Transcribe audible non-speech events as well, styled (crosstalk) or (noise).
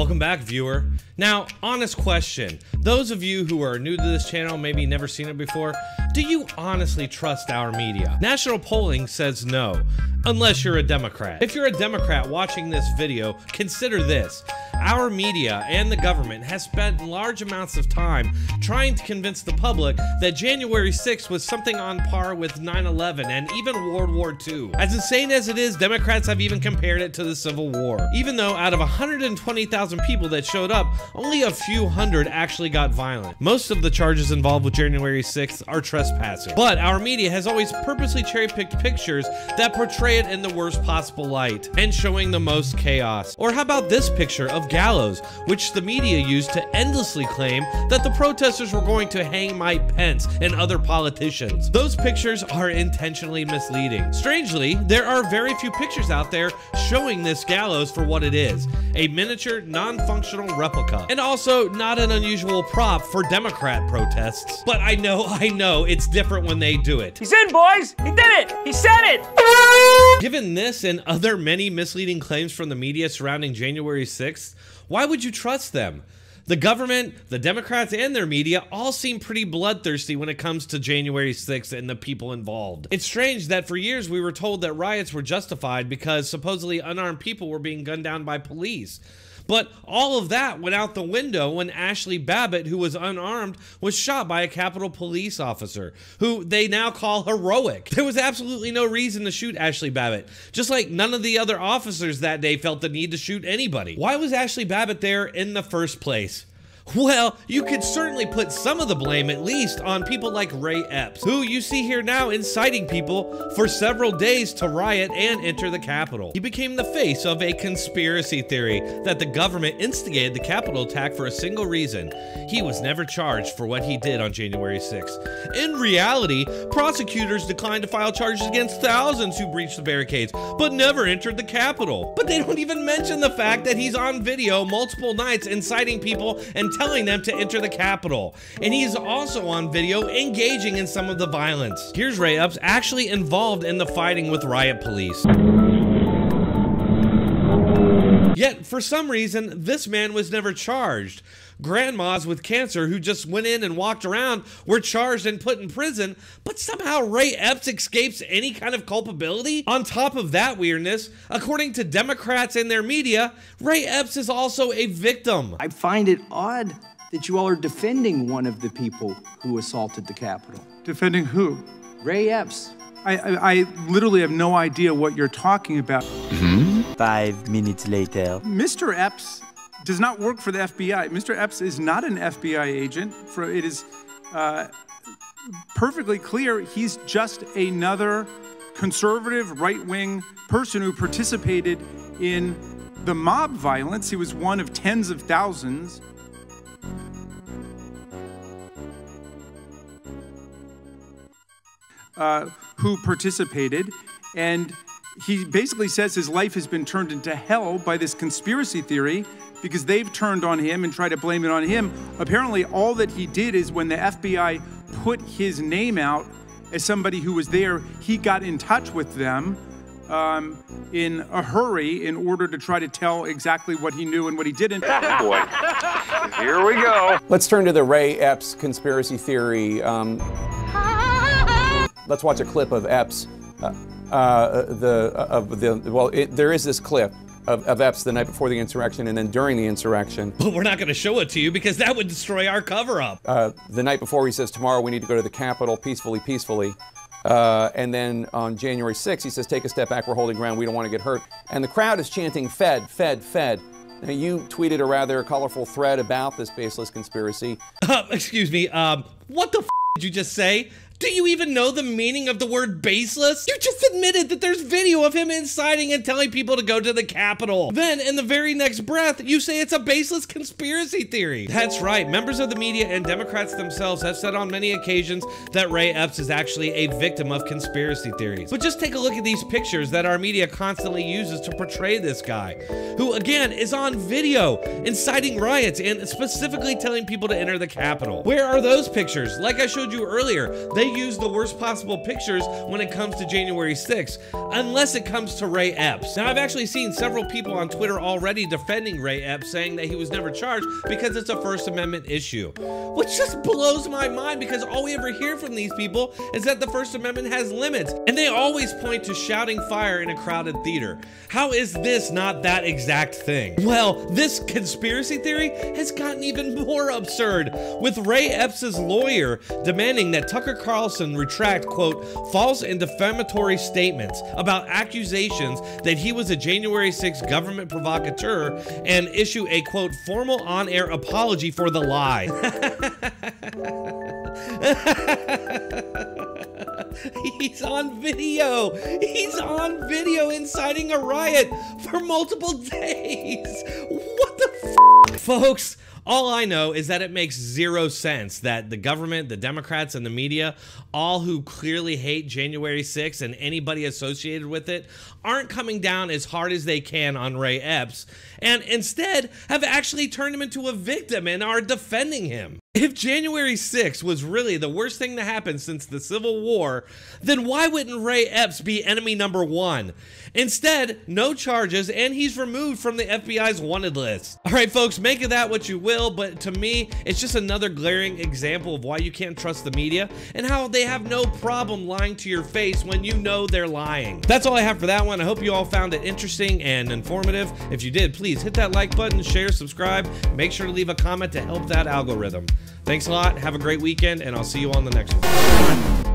Welcome back, viewer. Now, honest question. Those of you who are new to this channel, maybe never seen it before, do you honestly trust our media? National polling says no, unless you're a Democrat. If you're a Democrat watching this video, consider this. Our media and the government has spent large amounts of time trying to convince the public that January 6th was something on par with 9-11 and even World War II. As insane as it is, Democrats have even compared it to the Civil War. Even though out of 120,000 people that showed up, only a few hundred actually got violent. Most of the charges involved with January 6th are trespassing. But our media has always purposely cherry-picked pictures that portray it in the worst possible light and showing the most chaos. Or how about this picture of gallows, which the media used to endlessly claim that the protesters were going to hang Mike Pence and other politicians. Those pictures are intentionally misleading. Strangely, there are very few pictures out there showing this gallows for what it is, a miniature, non-functional replica, and also not an unusual prop for Democrat protests. But I know, I know, it's different when they do it. He's in, boys! He did it! He said it! Given this and other many misleading claims from the media surrounding January 6th, why would you trust them? The government, the Democrats, and their media all seem pretty bloodthirsty when it comes to January 6th and the people involved. It's strange that for years we were told that riots were justified because supposedly unarmed people were being gunned down by police. But all of that went out the window when Ashli Babbitt, who was unarmed, was shot by a Capitol police officer, who they now call heroic. There was absolutely no reason to shoot Ashli Babbitt, just like none of the other officers that day felt the need to shoot anybody. Why was Ashli Babbitt there in the first place? Well, you could certainly put some of the blame, at least, on people like Ray Epps, who you see here now inciting people for several days to riot and enter the Capitol. He became the face of a conspiracy theory that the government instigated the Capitol attack for a single reason. He was never charged for what he did on January 6th. In reality, prosecutors declined to file charges against thousands who breached the barricades, but never entered the Capitol. But they don't even mention the fact that he's on video multiple nights inciting people and telling them to enter the Capitol. And he's also on video engaging in some of the violence. Here's Ray Epps actually involved in the fighting with riot police. Yet, for some reason, this man was never charged. Grandmas with cancer who just went in and walked around were charged and put in prison, but somehow Ray Epps escapes any kind of culpability? On top of that weirdness, according to Democrats and their media, Ray Epps is also a victim. I find it odd that you all are defending one of the people who assaulted the Capitol. Defending who? Ray Epps. I, I, I literally have no idea what you're talking about. Mm-hmm. Five minutes later. Mr. Epps does not work for the FBI. Mr. Epps is not an FBI agent. For it is uh, perfectly clear he's just another conservative right-wing person who participated in the mob violence. He was one of tens of thousands. Uh, who participated, and he basically says his life has been turned into hell by this conspiracy theory because they've turned on him and tried to blame it on him. Apparently, all that he did is when the FBI put his name out as somebody who was there, he got in touch with them um, in a hurry in order to try to tell exactly what he knew and what he didn't. (laughs) Boy, here we go. Let's turn to the Ray Epps conspiracy theory. Um, (laughs) let's watch a clip of Epps. Uh, uh, the uh, of the well, it, there is this clip of, of Epps the night before the insurrection and then during the insurrection. (laughs) But we're not going to show it to you because that would destroy our cover up. Uh, the night before, he says, Tomorrow we need to go to the Capitol peacefully, peacefully. Uh, and then on January 6th, he says, Take a step back, we're holding ground, we don't want to get hurt. And the crowd is chanting, Fed, Fed, Fed. Now, you tweeted a rather colorful thread about this baseless conspiracy. Uh, (laughs) excuse me, um, what the f did you just say? Do you even know the meaning of the word baseless? You just admitted that there's video of him inciting and telling people to go to the Capitol. Then, in the very next breath, you say it's a baseless conspiracy theory. That's right. Members of the media and Democrats themselves have said on many occasions that Ray Epps is actually a victim of conspiracy theories. But just take a look at these pictures that our media constantly uses to portray this guy, who again is on video inciting riots and specifically telling people to enter the Capitol. Where are those pictures? Like I showed you earlier, they use the worst possible pictures when it comes to January 6th, unless it comes to Ray Epps. Now, I've actually seen several people on Twitter already defending Ray Epps, saying that he was never charged because it's a First Amendment issue. Which just blows my mind because all we ever hear from these people is that the First Amendment has limits, and they always point to shouting fire in a crowded theater. How is this not that exact thing? Well, this conspiracy theory has gotten even more absurd, with Ray Epps' lawyer demanding that Tucker Carlson retract, quote, false and defamatory statements about accusations that he was a January 6 government provocateur and issue a, quote, formal on air apology for the lie. (laughs) He's on video. He's on video inciting a riot for multiple (laughs) days. What the f? Folks, all I know is that it makes zero sense that the government, the Democrats, and the media, all who clearly hate January 6th and anybody associated with it, aren't coming down as hard as they can on Ray Epps, and instead have actually turned him into a victim and are defending him. If January 6th was really the worst thing to happen since the Civil War, then why wouldn't Ray Epps be enemy number one? Instead, no charges, and he's removed from the FBI's wanted list. All right, folks, make of that what you will, but to me, it's just another glaring example of why you can't trust the media and how they have no problem lying to your face when you know they're lying. That's all I have for that one. I hope you all found it interesting and informative. If you did, please hit that like button, share, subscribe, make sure to leave a comment to help that algorithm. Thanks a lot. Have a great weekend, and I'll see you on the next one.